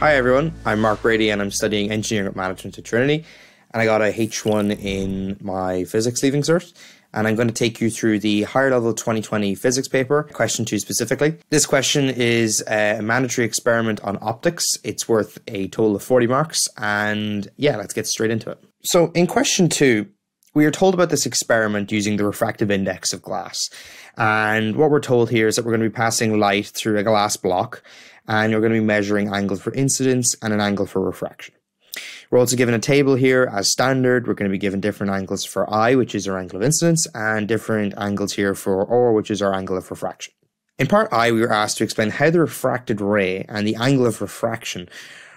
Hi everyone, I'm Mark Brady and I'm studying engineering management at Trinity and I got a H1 in my physics leaving cert and I'm going to take you through the higher level 2020 physics paper, question 2 specifically. This question is a mandatory experiment on optics. It's worth a total of 40 marks and yeah, let's get straight into it. So in question 2, we are told about this experiment using the refractive index of glass. And what we're told here is that we're going to be passing light through a glass block and you're going to be measuring angle for incidence and an angle for refraction. We're also given a table here as standard. We're going to be given different angles for I, which is our angle of incidence, and different angles here for R, which is our angle of refraction. In part I, we were asked to explain how the refracted ray and the angle of refraction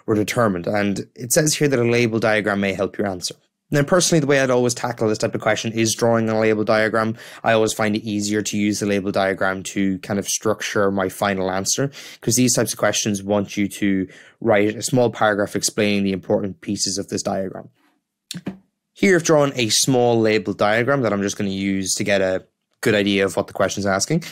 were determined, and it says here that a label diagram may help your answer. Now, personally, the way I'd always tackle this type of question is drawing a label diagram. I always find it easier to use the label diagram to kind of structure my final answer because these types of questions want you to write a small paragraph explaining the important pieces of this diagram. Here I've drawn a small label diagram that I'm just going to use to get a good idea of what the question is asking.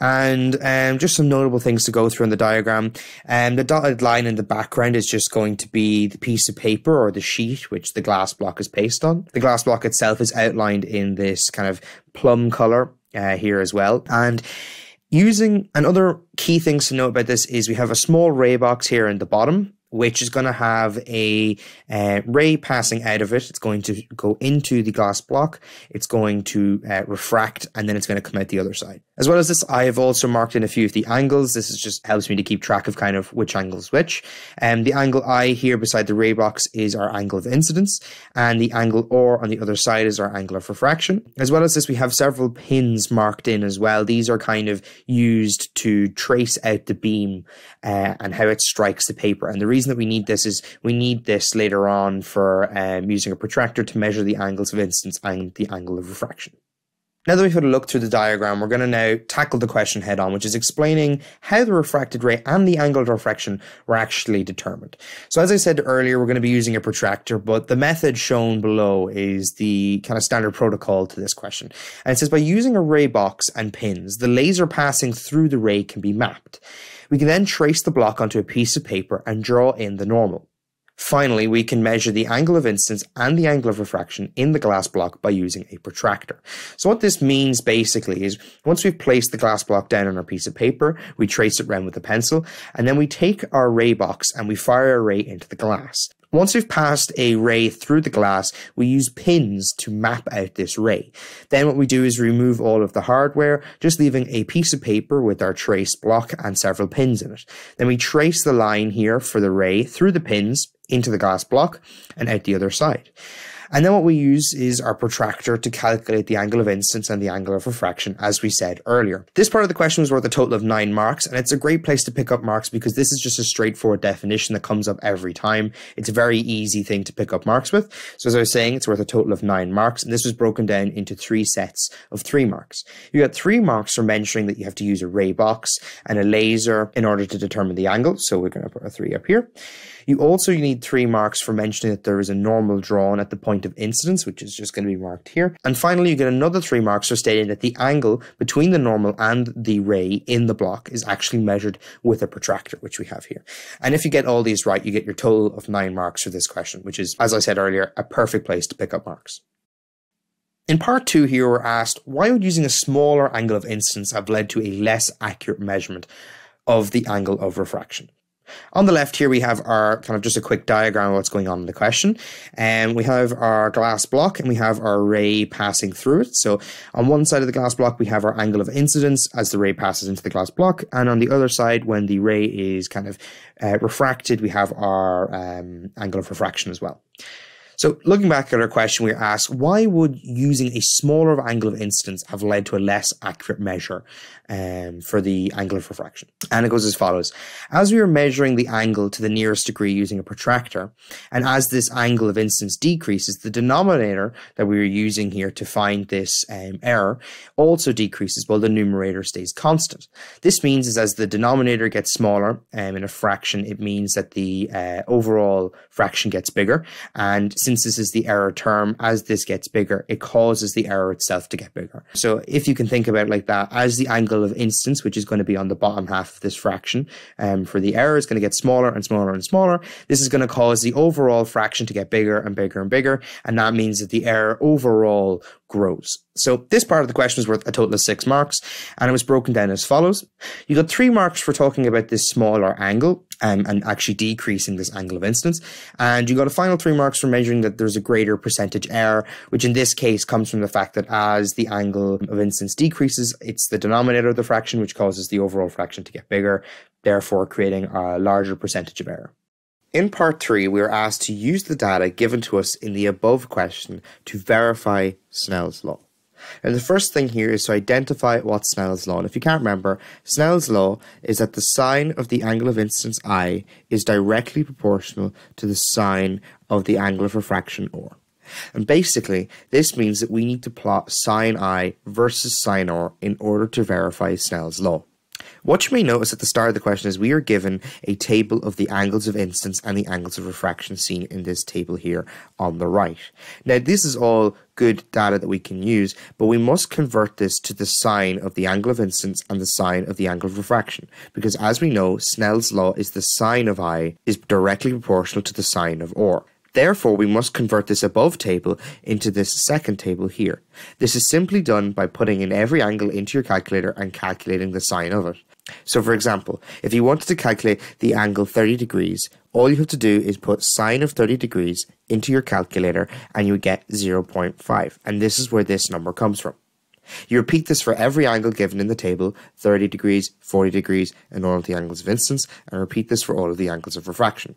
And um, just some notable things to go through in the diagram. And um, the dotted line in the background is just going to be the piece of paper or the sheet which the glass block is pasted on. The glass block itself is outlined in this kind of plum color uh, here as well. And using another key things to note about this is we have a small ray box here in the bottom which is going to have a uh, ray passing out of it. It's going to go into the glass block. It's going to uh, refract and then it's going to come out the other side. As well as this, I have also marked in a few of the angles. This is just helps me to keep track of kind of which angles which. And um, the angle I here beside the ray box is our angle of incidence and the angle R on the other side is our angle of refraction. As well as this, we have several pins marked in as well. These are kind of used to trace out the beam uh, and how it strikes the paper. And the reason that we need this is we need this later on for um, using a protractor to measure the angles of incidence and the angle of refraction. Now that we've had a look through the diagram, we're going to now tackle the question head on, which is explaining how the refracted ray and the angle of refraction were actually determined. So as I said earlier, we're going to be using a protractor, but the method shown below is the kind of standard protocol to this question. And it says by using a ray box and pins, the laser passing through the ray can be mapped. We can then trace the block onto a piece of paper and draw in the normal. Finally, we can measure the angle of incidence and the angle of refraction in the glass block by using a protractor. So what this means basically is once we've placed the glass block down on our piece of paper, we trace it around with a pencil, and then we take our ray box and we fire a ray into the glass. Once we've passed a ray through the glass, we use pins to map out this ray. Then what we do is remove all of the hardware, just leaving a piece of paper with our trace block and several pins in it. Then we trace the line here for the ray through the pins into the glass block and out the other side. And then what we use is our protractor to calculate the angle of incidence and the angle of refraction, as we said earlier. This part of the question was worth a total of nine marks, and it's a great place to pick up marks because this is just a straightforward definition that comes up every time. It's a very easy thing to pick up marks with. So as I was saying, it's worth a total of nine marks, and this was broken down into three sets of three marks. You got three marks for mentioning that you have to use a ray box and a laser in order to determine the angle. So we're going to put a three up here. You also need three marks for mentioning that there is a normal drawn at the point of incidence, which is just going to be marked here. And finally, you get another three marks for stating that the angle between the normal and the ray in the block is actually measured with a protractor, which we have here. And if you get all these right, you get your total of nine marks for this question, which is, as I said earlier, a perfect place to pick up marks. In part two here, we're asked, why would using a smaller angle of incidence have led to a less accurate measurement of the angle of refraction? On the left here, we have our kind of just a quick diagram of what's going on in the question. And we have our glass block and we have our ray passing through it. So on one side of the glass block, we have our angle of incidence as the ray passes into the glass block. And on the other side, when the ray is kind of uh, refracted, we have our um, angle of refraction as well. So looking back at our question, we asked, why would using a smaller angle of incidence have led to a less accurate measure um, for the angle of refraction? And it goes as follows. As we were measuring the angle to the nearest degree using a protractor, and as this angle of incidence decreases, the denominator that we were using here to find this um, error also decreases while the numerator stays constant. This means is as the denominator gets smaller um, in a fraction, it means that the uh, overall fraction gets bigger. And since this is the error term, as this gets bigger, it causes the error itself to get bigger. So if you can think about like that, as the angle of instance, which is going to be on the bottom half of this fraction, um, for the error is going to get smaller and smaller and smaller, this is going to cause the overall fraction to get bigger and bigger and bigger. And that means that the error overall grows. So this part of the question is worth a total of six marks, and it was broken down as follows. You got three marks for talking about this smaller angle and actually decreasing this angle of instance, and you got a final three marks for measuring that there's a greater percentage error, which in this case comes from the fact that as the angle of instance decreases, it's the denominator of the fraction which causes the overall fraction to get bigger, therefore creating a larger percentage of error. In part three, we are asked to use the data given to us in the above question to verify Snell's law. And the first thing here is to identify what Snell's law. And if you can't remember, Snell's law is that the sine of the angle of instance I is directly proportional to the sine of the angle of refraction R. And basically, this means that we need to plot sine I versus sine R in order to verify Snell's law. What you may notice at the start of the question is we are given a table of the angles of instance and the angles of refraction seen in this table here on the right. Now this is all good data that we can use, but we must convert this to the sine of the angle of instance and the sine of the angle of refraction, because as we know, Snell's law is the sine of I is directly proportional to the sine of R. Therefore, we must convert this above table into this second table here. This is simply done by putting in every angle into your calculator and calculating the sine of it. So for example, if you wanted to calculate the angle 30 degrees, all you have to do is put sine of 30 degrees into your calculator and you get 0.5. And this is where this number comes from. You repeat this for every angle given in the table, 30 degrees, 40 degrees, and all of the angles of instance, and repeat this for all of the angles of refraction.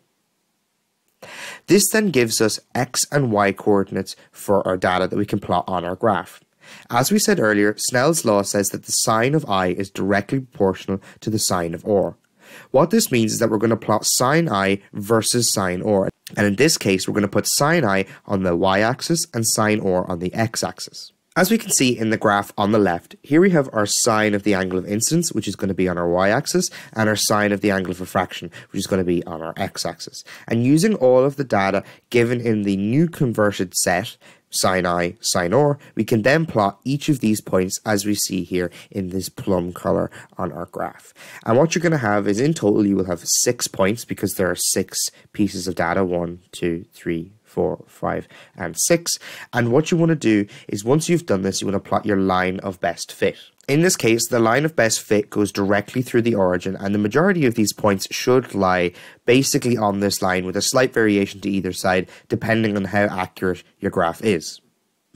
This then gives us x and y coordinates for our data that we can plot on our graph. As we said earlier, Snell's law says that the sine of i is directly proportional to the sine of r. What this means is that we're going to plot sine i versus sine r, and in this case we're going to put sine i on the y-axis and sine r on the x-axis. As we can see in the graph on the left, here we have our sine of the angle of incidence, which is going to be on our y-axis, and our sine of the angle of refraction, which is going to be on our x-axis. And using all of the data given in the new converted set, sine i, sine r, we can then plot each of these points as we see here in this plum color on our graph. And what you're going to have is in total you will have six points because there are six pieces of data, one, two, three, four, five, and six. And what you want to do is once you've done this, you want to plot your line of best fit. In this case, the line of best fit goes directly through the origin, and the majority of these points should lie basically on this line with a slight variation to either side, depending on how accurate your graph is.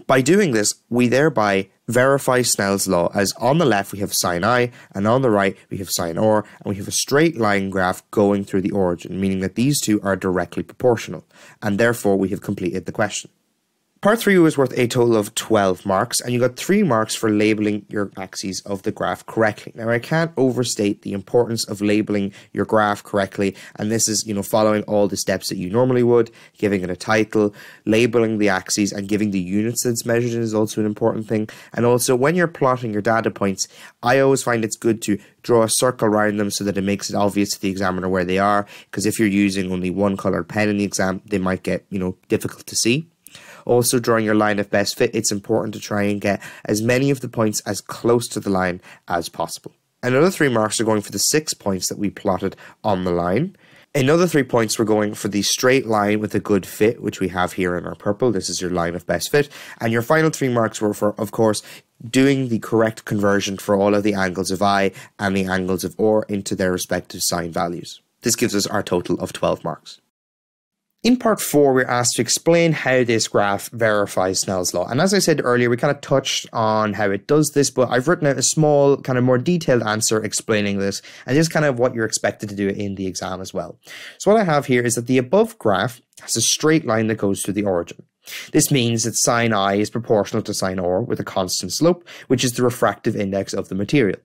By doing this, we thereby verify Snell's law as on the left we have sine i and on the right we have sine r and we have a straight line graph going through the origin meaning that these two are directly proportional and therefore we have completed the question. Part 3 was worth a total of 12 marks, and you got 3 marks for labeling your axes of the graph correctly. Now, I can't overstate the importance of labeling your graph correctly, and this is, you know, following all the steps that you normally would, giving it a title, labeling the axes, and giving the units that it's measured in is also an important thing. And also, when you're plotting your data points, I always find it's good to draw a circle around them so that it makes it obvious to the examiner where they are, because if you're using only one colored pen in the exam, they might get, you know, difficult to see. Also, drawing your line of best fit, it's important to try and get as many of the points as close to the line as possible. Another three marks are going for the six points that we plotted on the line. Another three points we're going for the straight line with a good fit, which we have here in our purple. This is your line of best fit. And your final three marks were for, of course, doing the correct conversion for all of the angles of I and the angles of R into their respective sine values. This gives us our total of 12 marks. In part four, we're asked to explain how this graph verifies Snell's law. And as I said earlier, we kind of touched on how it does this, but I've written out a small, kind of more detailed answer explaining this, and this is kind of what you're expected to do in the exam as well. So what I have here is that the above graph has a straight line that goes to the origin. This means that sine i is proportional to sine r with a constant slope, which is the refractive index of the material.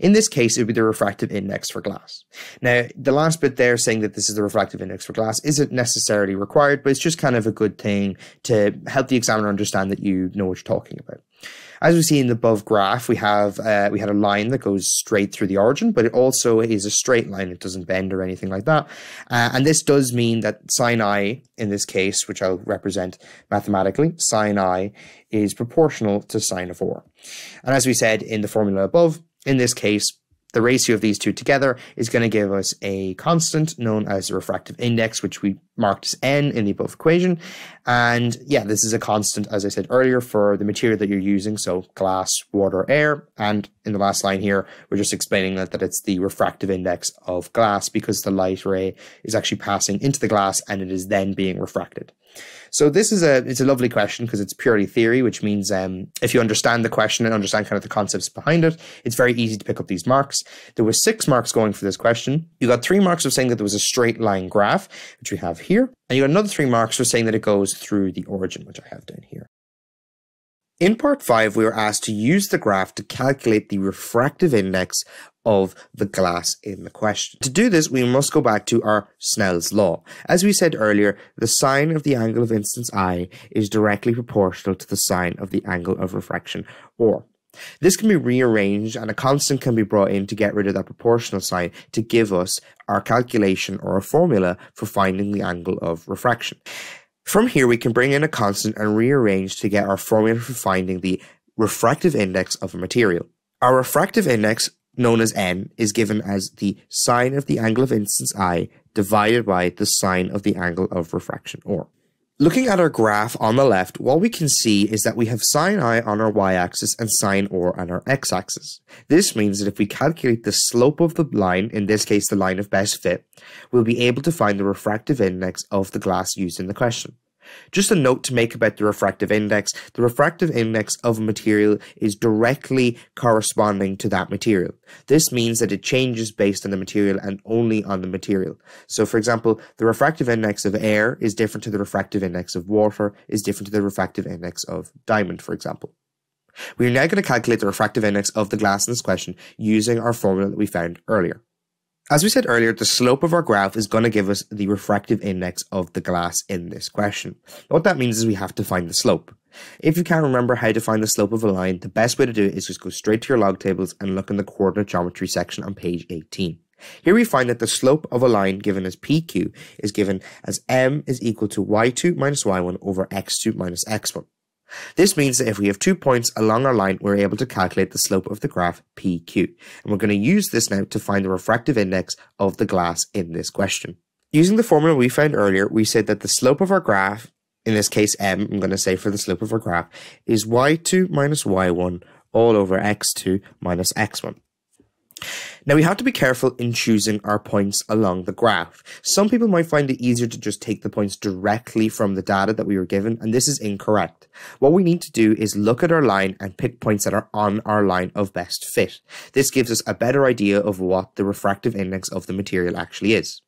In this case, it would be the refractive index for glass. Now, the last bit there saying that this is the refractive index for glass isn't necessarily required, but it's just kind of a good thing to help the examiner understand that you know what you're talking about. As we see in the above graph, we have uh, we had a line that goes straight through the origin, but it also is a straight line. It doesn't bend or anything like that. Uh, and this does mean that sine i, in this case, which I'll represent mathematically, sine i is proportional to sine of 4. And as we said in the formula above, in this case, the ratio of these two together is going to give us a constant known as the refractive index, which we marked as n in the above equation. And yeah, this is a constant, as I said earlier, for the material that you're using, so glass, water, air. And in the last line here, we're just explaining that, that it's the refractive index of glass because the light ray is actually passing into the glass and it is then being refracted. So this is a it's a lovely question because it's purely theory, which means um, if you understand the question and understand kind of the concepts behind it, it's very easy to pick up these marks. There were six marks going for this question. You got three marks of saying that there was a straight line graph, which we have here, and you got another three marks for saying that it goes through the origin, which I have down here. In part 5, we were asked to use the graph to calculate the refractive index of the glass in the question. To do this, we must go back to our Snell's law. As we said earlier, the sine of the angle of instance I is directly proportional to the sine of the angle of refraction, or this can be rearranged and a constant can be brought in to get rid of that proportional sign to give us our calculation or a formula for finding the angle of refraction. From here, we can bring in a constant and rearrange to get our formula for finding the refractive index of a material. Our refractive index, known as n, is given as the sine of the angle of instance i divided by the sine of the angle of refraction, or. Looking at our graph on the left, what we can see is that we have sine i on our y-axis and sine r on our x-axis. This means that if we calculate the slope of the line, in this case the line of best fit, we'll be able to find the refractive index of the glass used in the question. Just a note to make about the refractive index. The refractive index of a material is directly corresponding to that material. This means that it changes based on the material and only on the material. So for example, the refractive index of air is different to the refractive index of water, is different to the refractive index of diamond, for example. We are now going to calculate the refractive index of the glass in this question using our formula that we found earlier. As we said earlier, the slope of our graph is going to give us the refractive index of the glass in this question. What that means is we have to find the slope. If you can't remember how to find the slope of a line, the best way to do it is just go straight to your log tables and look in the coordinate geometry section on page 18. Here we find that the slope of a line given as PQ is given as m is equal to y2 minus y1 over x2 minus x1. This means that if we have two points along our line, we're able to calculate the slope of the graph PQ. And we're going to use this now to find the refractive index of the glass in this question. Using the formula we found earlier, we said that the slope of our graph, in this case m, I'm going to say for the slope of our graph, is y2 minus y1 all over x2 minus x1. Now we have to be careful in choosing our points along the graph. Some people might find it easier to just take the points directly from the data that we were given, and this is incorrect. What we need to do is look at our line and pick points that are on our line of best fit. This gives us a better idea of what the refractive index of the material actually is.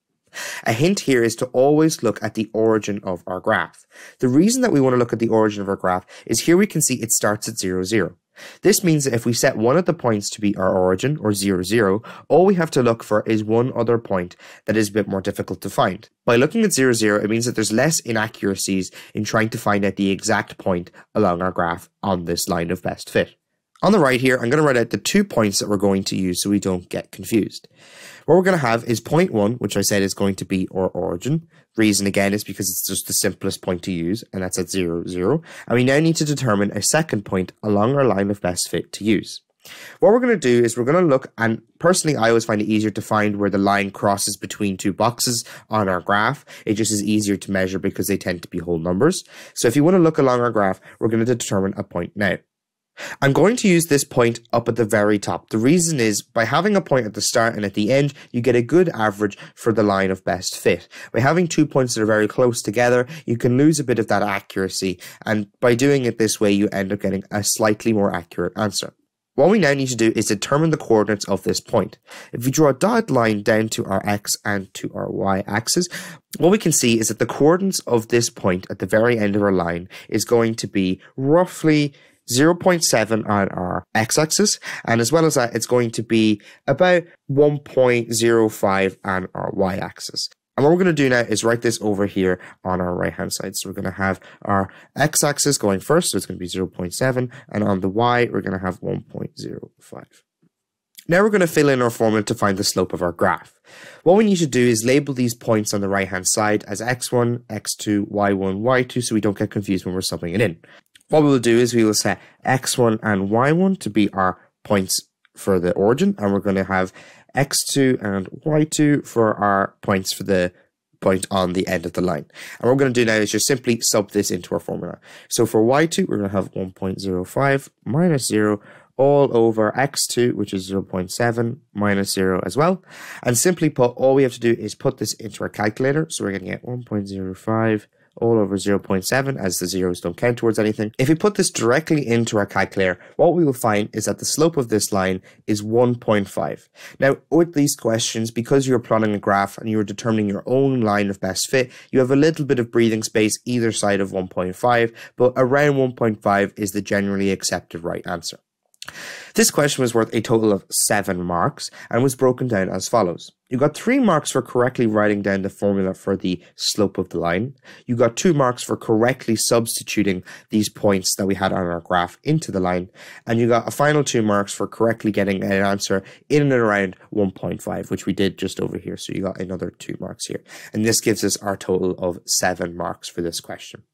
A hint here is to always look at the origin of our graph. The reason that we want to look at the origin of our graph is here we can see it starts at 0, 0. This means that if we set one of the points to be our origin, or 0, 0, all we have to look for is one other point that is a bit more difficult to find. By looking at 0, 0, it means that there's less inaccuracies in trying to find out the exact point along our graph on this line of best fit. On the right here, I'm going to write out the two points that we're going to use so we don't get confused. What we're going to have is point one, which I said is going to be our origin. Reason again is because it's just the simplest point to use, and that's at zero, zero. And we now need to determine a second point along our line of best fit to use. What we're going to do is we're going to look, and personally, I always find it easier to find where the line crosses between two boxes on our graph. It just is easier to measure because they tend to be whole numbers. So if you want to look along our graph, we're going to determine a point now. I'm going to use this point up at the very top. The reason is by having a point at the start and at the end, you get a good average for the line of best fit. By having two points that are very close together, you can lose a bit of that accuracy. And by doing it this way, you end up getting a slightly more accurate answer. What we now need to do is determine the coordinates of this point. If we draw a dotted line down to our x and to our y axis, what we can see is that the coordinates of this point at the very end of our line is going to be roughly 0.7 on our x-axis and as well as that it's going to be about 1.05 on our y-axis. And what we're going to do now is write this over here on our right hand side. So we're going to have our x axis going first, so it's going to be 0.7, and on the y, we're going to have 1.05. Now we're going to fill in our formula to find the slope of our graph. What we need to do is label these points on the right hand side as x1, x2, y1, y2 so we don't get confused when we're subbing it in. What we will do is we will set x1 and y1 to be our points for the origin and we're going to have x2 and y2 for our points for the point on the end of the line. And what we're going to do now is just simply sub this into our formula. So for y2, we're going to have 1.05 minus 0 all over x2, which is 0.7 minus 0 as well. And simply put, all we have to do is put this into our calculator. So we're going to get 1.05 all over 0.7 as the zeros don't count towards anything. If we put this directly into our calculator, what we will find is that the slope of this line is 1.5. Now, with these questions, because you're plotting a graph and you're determining your own line of best fit, you have a little bit of breathing space either side of 1.5, but around 1.5 is the generally accepted right answer. This question was worth a total of 7 marks and was broken down as follows. You got 3 marks for correctly writing down the formula for the slope of the line. You got 2 marks for correctly substituting these points that we had on our graph into the line. And you got a final 2 marks for correctly getting an answer in and around 1.5, which we did just over here. So you got another 2 marks here. And this gives us our total of 7 marks for this question.